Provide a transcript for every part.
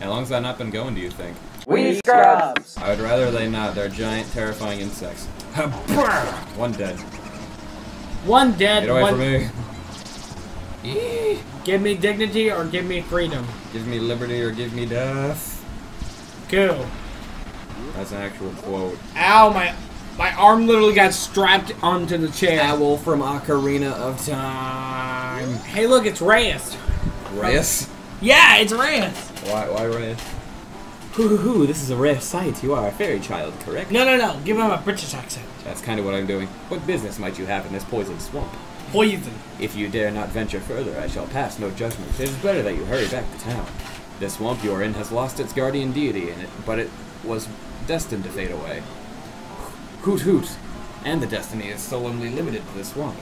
How long's that not been going, do you think? We scrubs. I would rather they not. They're giant, terrifying insects. One dead. One dead, Get away one. from me. Eee. Give me dignity or give me freedom. Give me liberty or give me death. Go. That's an actual quote. Ow, my my arm literally got strapped onto the chair. Owl from Ocarina of Time. Hey, look, it's Reyes. Reyes? Yeah, it's Reyes. Why, why Reyes? Hoo hoo hoo, this is a rare sight. You are a fairy child, correct? No, no, no. Give him a British accent. That's kind of what I'm doing. What business might you have in this poison swamp? Poison. If you dare not venture further, I shall pass no judgment. It is better that you hurry back to town. The swamp you are in has lost its guardian deity in it, but it was destined to fade away. Hoot hoot! And the destiny is solemnly limited to the swamp.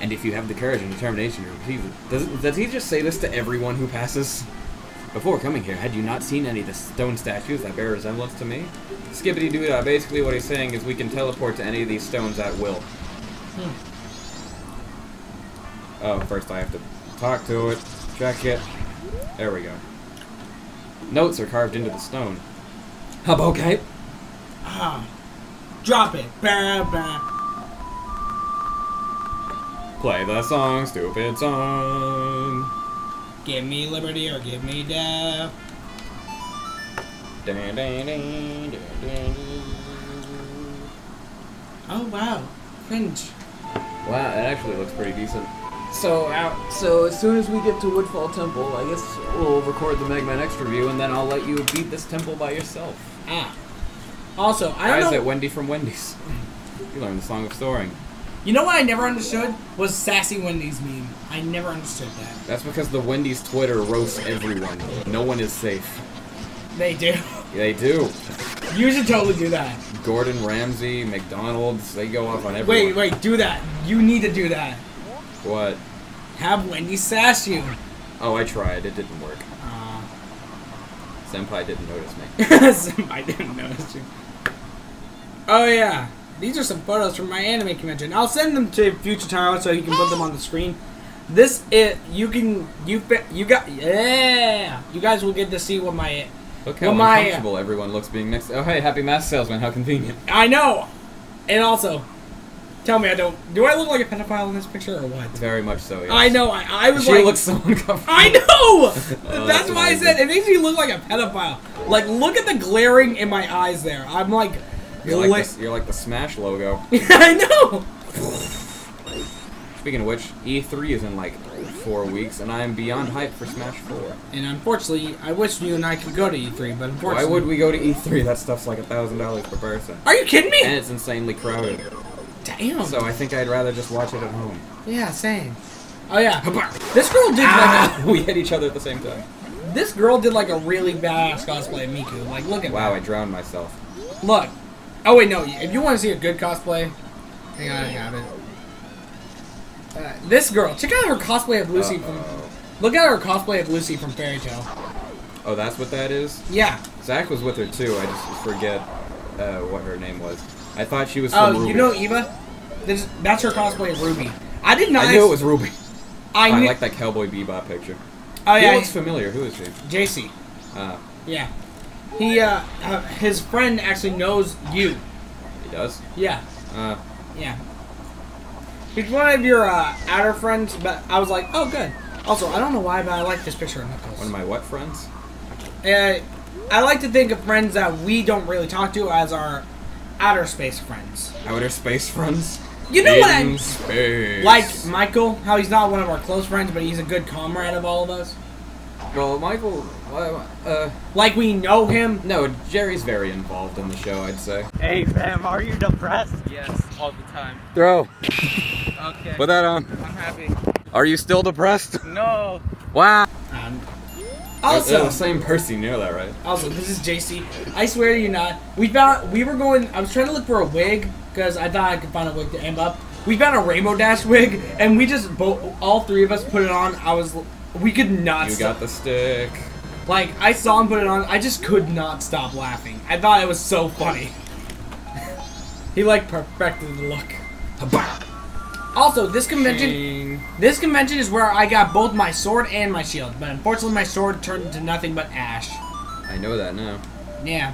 And if you have the courage and determination to retrieve it, does, does he just say this to everyone who passes? Before coming here, had you not seen any of the stone statues that bear resemblance to me? Skippity doo dah. Basically, what he's saying is we can teleport to any of these stones at will. Oh, first I have to talk to it, check it. There we go. Notes are carved into the stone. Okay. Ah. Drop it. Bah, bah. Play the song, stupid song. Give me liberty or give me death. Dun, dun, dun, dun, dun, dun. Oh, wow. Cringe. Wow, that actually looks pretty decent. So, uh, so as soon as we get to Woodfall Temple, I guess we'll record the Mega Man X review, and then I'll let you beat this temple by yourself. Ah. Also, I don't Guys know. at Wendy from Wendy's. You learned the Song of Soaring. You know what I never understood was Sassy Wendy's meme. I never understood that. That's because the Wendy's Twitter roasts everyone. No one is safe. They do. They do. You should totally do that. Gordon Ramsay, McDonald's, they go off on everyone. Wait, wait, do that. You need to do that. What? Have Wendy sass you. Oh, I tried. It didn't work. Uh, Senpai didn't notice me. I didn't notice you. Oh yeah, these are some photos from my anime convention. I'll send them to Future Taro so he can put them on the screen. This it you can you you got yeah you guys will get to see what my Look how Well, my- uncomfortable everyone looks being next. Oh, hey, happy mask salesman. How convenient. I know, and also tell me I don't do I look like a pedophile in this picture or what? Very much so. Yes. I know I, I was She like looks so uncomfortable. I know. Oh, that's that's why I said it makes me look like a pedophile. Like look at the glaring in my eyes there. I'm like, You're like, the, you're like the Smash logo. I know. Speaking of which, E3 is in like four weeks, and I am beyond hyped for Smash 4. And unfortunately, I wish you and I could go to E3, but unfortunately... Why would we go to E3? That stuff's like a thousand dollars per person, Are you kidding me? and it's insanely crowded. Damn. So I think I'd rather just watch it at home. yeah, same. Oh yeah. This girl did like Ah, we hit each other at the same time. this girl did like a really badass cosplay of Miku. Like look at Wow, I drowned myself. Look. Oh wait, no. If you want to see a good cosplay, hang on, I have it. Uh, this girl, check out her cosplay of Lucy from. Uh-oh. Look at her cosplay of Lucy from Fairy Tail. Oh, that's what that is. Yeah. Zach was with her too. I just forget uh, what her name was. I thought she was Oh, from Ruby. you know Eva? This, that's her cosplay of Ruby. I did not. I knew it was Ruby. I I like that Cowboy Bebop picture. oh He yeah, looks familiar. Who is he? JC. Uh, Yeah. He uh, uh, his friend actually knows you. he does. Yeah. Uh, Yeah. He's one of your uh, outer friends, but I was like, oh, good. Also, I don't know why, but I like this picture of Knuckles. one of my what friends? Uh, I like to think of friends that we don't really talk to as our outer space friends. Outer space friends. You know what I In space. like Michael, how he's not one of our close friends, but he's a good comrade of all of us. Well, Michael. Uh, uh, Like we know him. no, Jerry's very involved in the show. I'd say. Hey fam, are you depressed? Yes, all the time. Throw. Okay. Put that on. I'm happy. Are you still depressed? No. Wow. Um, They're also, the same person. You know that, right? Also, this is JC. I swear to you not. We found we were going. I was trying to look for a wig because I thought I could find a wig to amp up. We found a Rainbow Dash wig, and we just both, all three of us put it on. I was, we could not. You got the stick. like I saw him put it on. I just could not stop laughing. I thought it was so funny. he like perfected the look. Also, this convention, this convention is where I got both my sword and my shield, but unfortunately my sword turned into nothing but ash. I know that now. Yeah.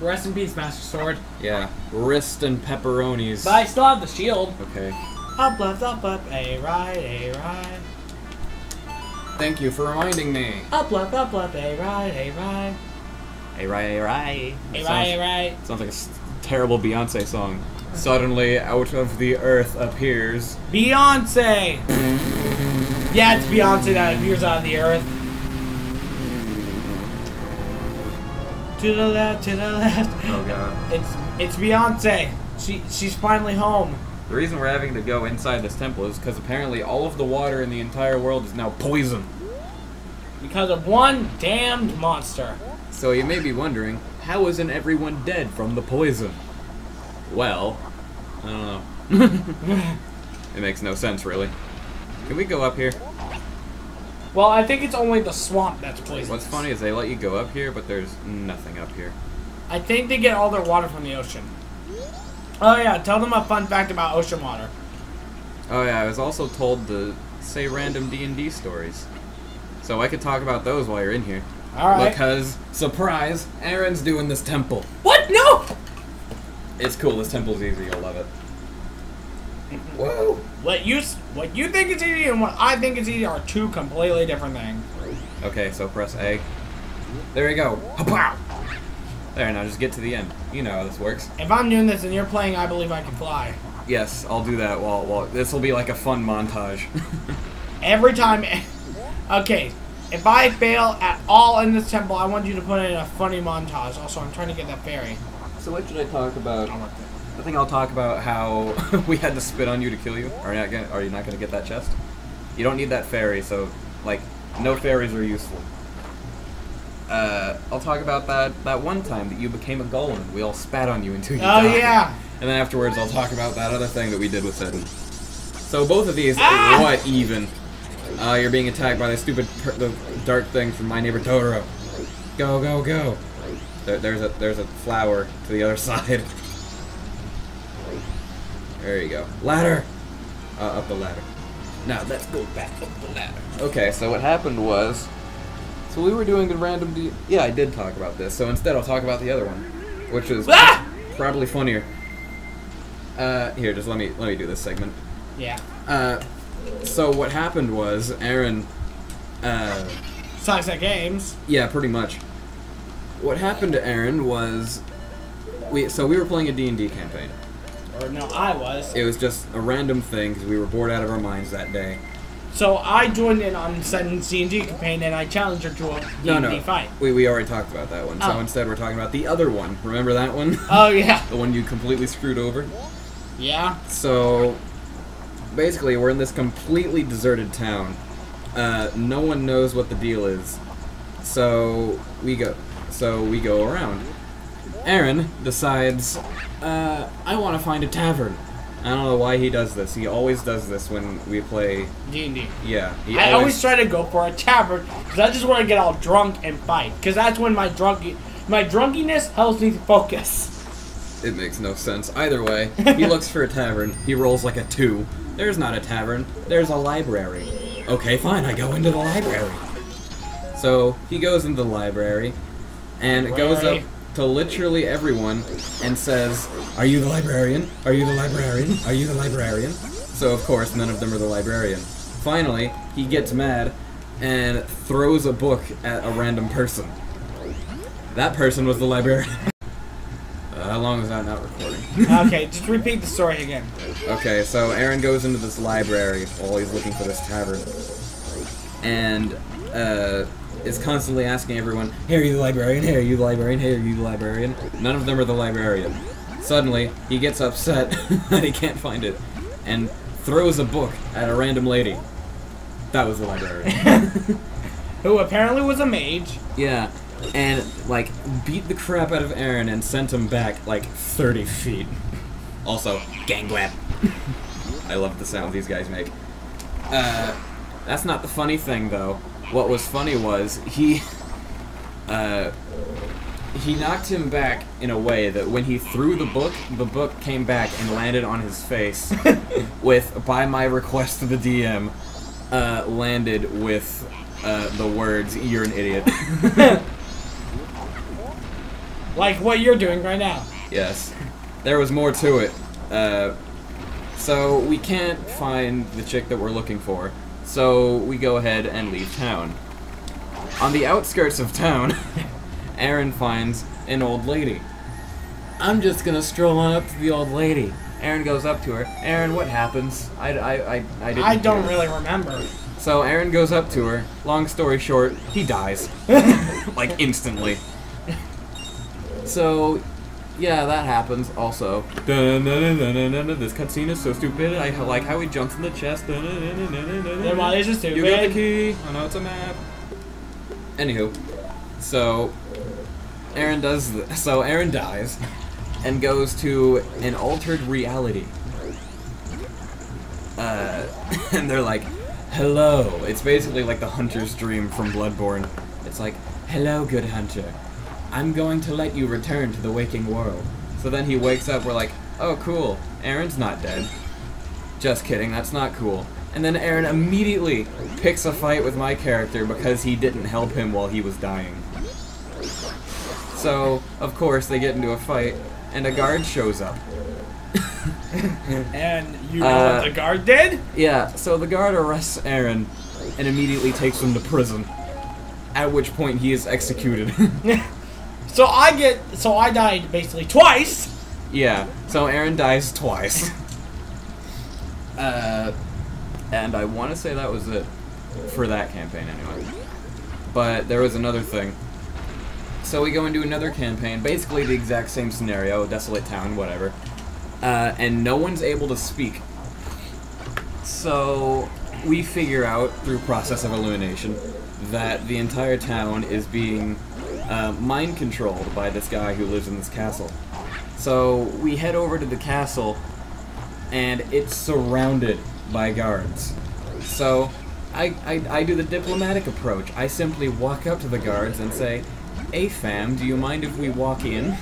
Rest in peace, Master Sword. Yeah. Wrist and pepperonis. But I still have the shield. Okay. Up left, up up, a right, a right. Thank you for reminding me. Up left, up left, a right, a right. Hey, right, hey, right. A right, a right. Sounds like a terrible Beyonce song. Suddenly, out of the earth appears. Beyonce! yeah, it's Beyonce that appears out of the earth. To the left, to the left. Oh god. It's it's Beyonce. She she's finally home. The reason we're having to go inside this temple is because apparently all of the water in the entire world is now poison. Because of one damned monster. So you may be wondering, how isn't everyone dead from the poison? Well, I don't know. it makes no sense, really. Can we go up here? Well, I think it's only the swamp that's poisonous. What's funny is they let you go up here, but there's nothing up here. I think they get all their water from the ocean. Oh yeah, tell them a fun fact about ocean water. Oh yeah, I was also told to say random D&D stories. So I could talk about those while you're in here. Alright. Because, surprise, Aaron's doing this temple. What? No! It's cool, this temple's easy, you'll love it. Whoa! What you what you think is easy and what I think is easy are two completely different things. Okay, so press A. There you go. Pow! There, now just get to the end. You know how this works. If I'm doing this and you're playing I Believe I Can Fly, Yes, I'll do that while, while this will be like a fun montage. every time Okay, if I fail at all in this temple, I want you to put in a funny montage. Also, I'm trying to get that fairy. so what should I talk about? I'll work there. I think I'll talk about how we had to spit on you to kill you. Are you not gonna, are you not gonna get that chest? You don't need that fairy, so like no fairies are useful. Uh, I'll talk about that that one time that you became a golem. We all spat on you until you Oh died. yeah. And then afterwards, I'll talk about that other thing that we did with Seddon. So both of these, Ah! what even? Uh, you're being attacked by the stupid per- the dark thing from My Neighbor Totoro. Go, go, go! There, there's a there's a flower to the other side. There you go. Ladder. Uh, up the ladder. Now let's go back up the ladder. Okay, so what happened was, so we were doing a random. D- yeah, I did talk about this. So instead, I'll talk about the other one, which is Ah! probably funnier. Uh, here, just let me let me do this segment. Yeah. Uh, so what happened was Aaron. Uh, Sucks at games. yeah, pretty much. What happened to Aaron was, we so we were playing a D and D campaign. Or no, I was. It was just a random thing because we were bored out of our minds that day. So I joined in on Sudden C&G campaign and I challenged her to a D&D No, no, fight. we we already talked about that one. So Oh. instead, we're talking about the other one. Remember that one? Oh yeah. the one you completely screwed over. Yeah. So basically, we're in this completely deserted town. Uh, no one knows what the deal is. So we go. So we go around. Aaron decides, uh, I want to find a tavern. I don't know why he does this. He always does this when we play. D&D. Yeah, he I always try to go for a tavern because I just want to get all drunk and fight. Because that's when my drunky, my drunkiness helps me focus. It makes no sense. Either way, he looks for a tavern. He rolls like a two. There's not a tavern. There's a library. Okay, fine. I go into the library. So he goes into the library, and it goes up. To literally everyone and says, "Are you the librarian? Are you the librarian? Are you the librarian?" So of course, none of them are the librarian. Finally, he gets mad and throws a book at a random person. That person was the librarian. Uh, how long is that not recording? okay, just repeat the story again. Okay, so Aaron goes into this library while he's looking for this tavern, and uh, is constantly asking everyone, "Hey, are you the librarian? Hey, are you the librarian? Hey, are you the librarian?" None of them are the librarian. Suddenly, he gets upset that he can't find it, and throws a book at a random lady. That was the librarian. Who apparently was a mage. yeah, and like beat the crap out of Aaron and sent him back like 30 feet. Also, gang. I love the sound these guys make. Uh, that's not the funny thing though. What was funny was he, uh, he knocked him back in a way that when he threw the book, the book came back and landed on his face with, by my request to the DM, uh, landed with uh, the words "You're an idiot." Like what you're doing right now. Yes. There was more to it. Uh, so we can't find the chick that we're looking for. So we go ahead and leave town. On the outskirts of town, Aaron finds an old lady. I'm just gonna stroll on up to the old lady. Aaron goes up to her. Aaron, what happens? I, I, I, I didn't. I don't really remember. So Aaron goes up to her. Long story short, he dies. like instantly. So, yeah, that happens also. This cutscene is so stupid. I like how he jumps in the chest. Dun-dun-dun-dun-dun-dun. Is it stupid? You got the key. Oh know it's a map. Anywho, so Aaron does. Th- so Aaron dies and goes to an altered reality. Uh, and they're like, "Hello." It's basically like the hunter's dream from Bloodborne. It's like, "Hello, good hunter. I'm going to let you return to the waking world." So then he wakes up. We're like, "Oh, cool. Aaron's not dead." Just kidding, that's not cool. And then Aaron immediately picks a fight with my character because he didn't help him while he was dying. So, of course, they get into a fight, and a guard shows up. And you know Uh, what the guard did? Yeah, so the guard arrests Aaron and immediately takes him to prison. At which point he is executed. So I get so I died basically twice. yeah, so Aaron dies twice. uh, and I want to say that was it for that campaign anyway. But there was another thing. So we go into another campaign, basically the exact same scenario, desolate town, whatever. Uh, and no one's able to speak. So we figure out through process of elimination that the entire town is being uh, mind controlled by this guy who lives in this castle. So we head over to the castle, and it's surrounded by guards. So I, I, I do the diplomatic approach. I simply walk up to the guards and say, Hey fam, do you mind if we walk in?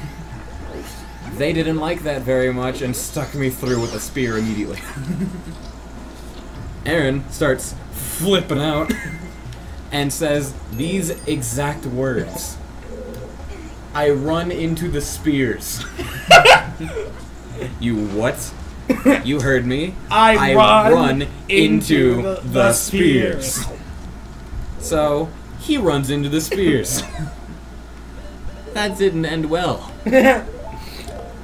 They didn't like that very much and stuck me through with a spear immediately. Aaron starts flipping out and says these exact words. I run into the spears. you what? You heard me. I run into, into the, the- the spears. spears. So he runs into the spears. that didn't end well.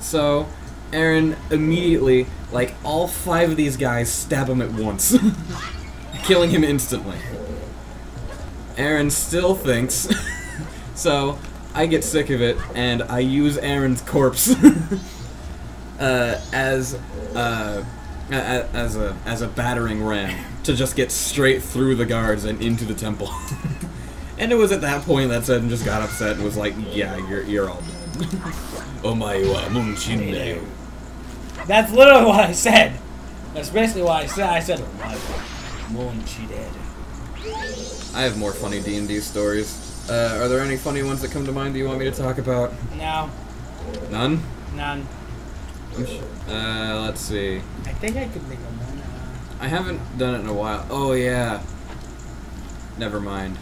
So Aaron immediately, like all five of these guys, stab him at once, killing him instantly. Aaron still thinks. so I get sick of it and I use Aaron's corpse uh, as uh, as a as a battering ram to just get straight through the guards and into the temple. and it was at that point that Seden just got upset and was like, "Yeah, you're you're all dead." Omae wa munshinne. That's literally what I said. That's basically what I said. I said. I have more funny D and D stories. Uh, are there any funny ones that come to mind that you want me to talk about? No, None. none. Uh, let's see. I think I could think of one. Uh, I haven't done it in a while. Oh yeah. Never mind.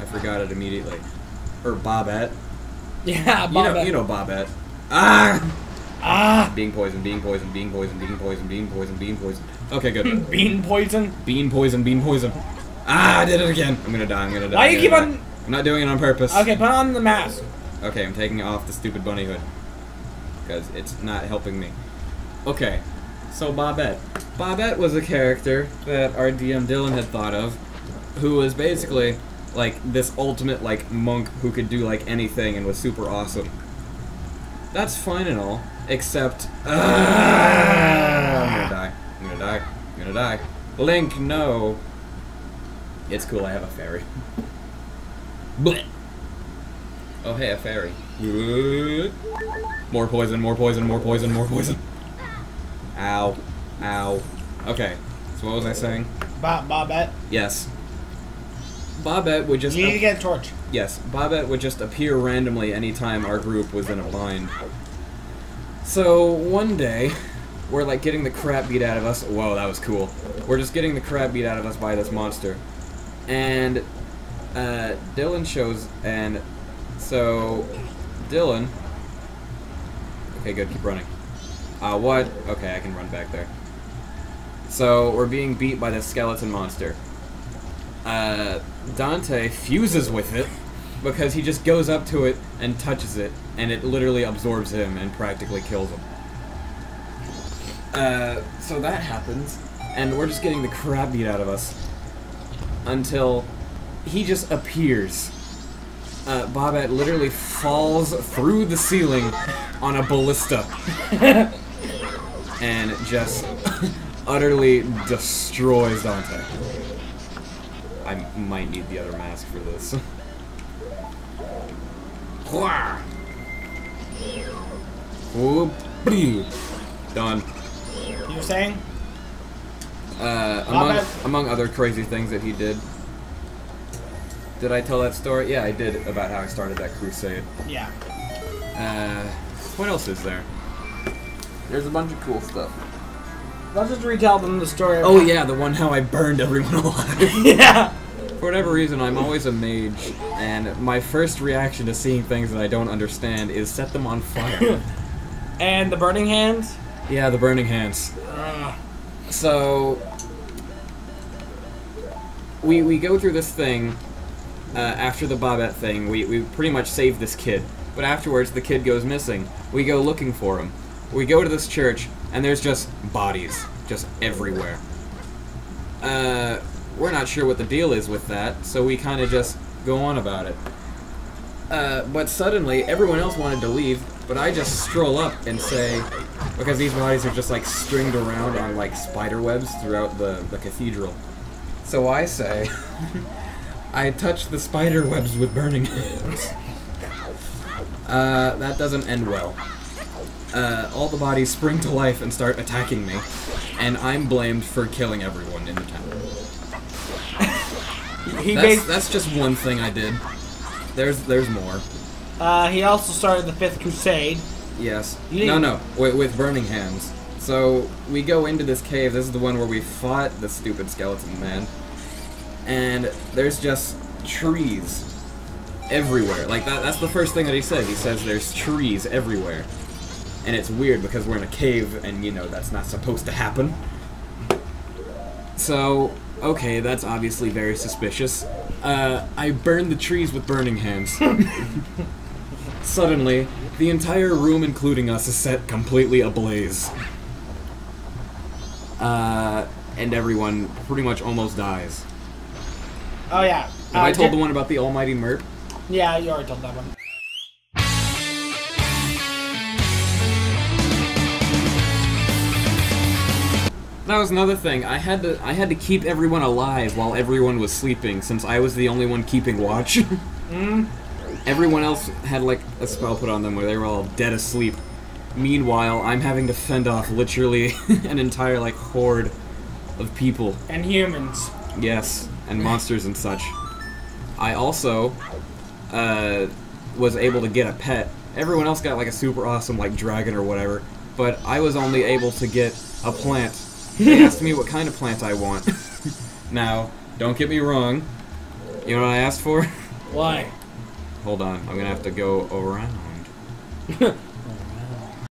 I forgot it immediately. Or Bobette. yeah, You know, Bob- you know Bobette. Ah! Ah, Being poisoned, being poisoned, being poisoned, being poisoned, being poisoned, being poisoned. Okay, good. bean poison. bean poison, bean poison. Ah, I did it again. I'm gonna die, I'm gonna die. Why I'm you keep on- die. I'm not doing it on purpose. Okay, put on the mask. Okay, I'm taking off the stupid bunny hood. Because it's not helping me. Okay, so Bobette. Bobette was a character that our DM Dylan had thought of, who was basically like this ultimate like monk who could do like anything and was super awesome. That's fine and all, except Ah, I'm gonna die. I'm gonna die. I'm gonna die. Link, no. It's cool. I have a fairy. Blech. Oh, hey, a fairy. More poison, more poison, more poison, more poison. Ow. Ow. Okay, so what was I saying? Bob, Bobette. Yes. Bobette would just. You need to get a torch. Yes, Bobette would just appear randomly anytime our group was in a bind. So one day, we're like getting the crap beat out of us. Whoa, that was cool. We're just getting the crap beat out of us by this monster. And uh, Dylan shows, and so Dylan Okay, good. Keep running. Uh, what? Okay, I can run back there. So we're being beat by this skeleton monster. Uh, Dante fuses with it because he just goes up to it and touches it, and it literally absorbs him and practically kills him. Uh, so that happens, and we're just getting the crap beat out of us until he just appears. Uh, Bobette literally falls through the ceiling on a ballista and just utterly destroys Dante. I might need the other mask for this. Done. You were saying? Uh, among, among other crazy things that he did. Did I tell that story? Yeah, I did about how I started that crusade. Yeah. Uh, what else is there? There's a bunch of cool stuff. Let's just retell them the story. of- Oh yeah, the one how I burned everyone alive. yeah. For whatever reason, I'm always a mage, and my first reaction to seeing things that I don't understand is set them on fire. And the burning hands. yeah, the burning hands. Ugh. So we we go through this thing uh, after the Bobette thing. We we pretty much save this kid, but afterwards the kid goes missing. We go looking for him. We go to this church, and there's just bodies just everywhere. Uh, we're not sure what the deal is with that, so we kind of just go on about it. Uh, but suddenly, everyone else wanted to leave, but I just stroll up and say, because these bodies are just like stringed around on like spider webs throughout the, the cathedral. So I say, I touch the spider webs with burning hands. Uh, that doesn't end well. Uh, all the bodies spring to life and start attacking me, and I'm blamed for killing everyone in the town. He That's, that's just one thing I did. There's there's more. uh, he also started the Fifth Crusade. Yes. No, no. With, with burning hands. So we go into this cave. This is the one where we fought the stupid skeleton man. And there's just trees everywhere. Like that. That's the first thing that he says. He says there's trees everywhere. And it's weird because we're in a cave, and you know that's not supposed to happen. So okay, that's obviously very suspicious. Uh, I burned the trees with burning hands. Suddenly, the entire room, including us, is set completely ablaze. Uh, and everyone pretty much almost dies. Oh yeah. Have Uh, I told the one about the almighty Merp? Yeah, you already told that one. That was another thing. I had to I had to keep everyone alive while everyone was sleeping, since I was the only one keeping watch. Mm. Everyone else had like a spell put on them where they were all dead asleep. Meanwhile, I'm having to fend off literally an entire like horde of people. And humans. Yes, and monsters and such. I also uh, was able to get a pet. Everyone else got like a super awesome like dragon or whatever, but I was only able to get a plant. They asked me what kind of plant I want. now, don't get me wrong. You know what I asked for? Why? Hold on, I'm gonna have to go around.